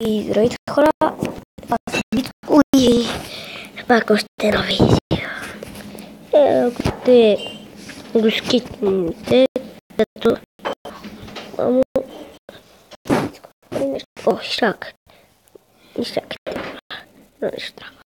И здравейте хора, аз съм Митко и пак още една видео. Е, ако сте го скитнете, като... Мамо... О, шак. И шакайте. Не шак.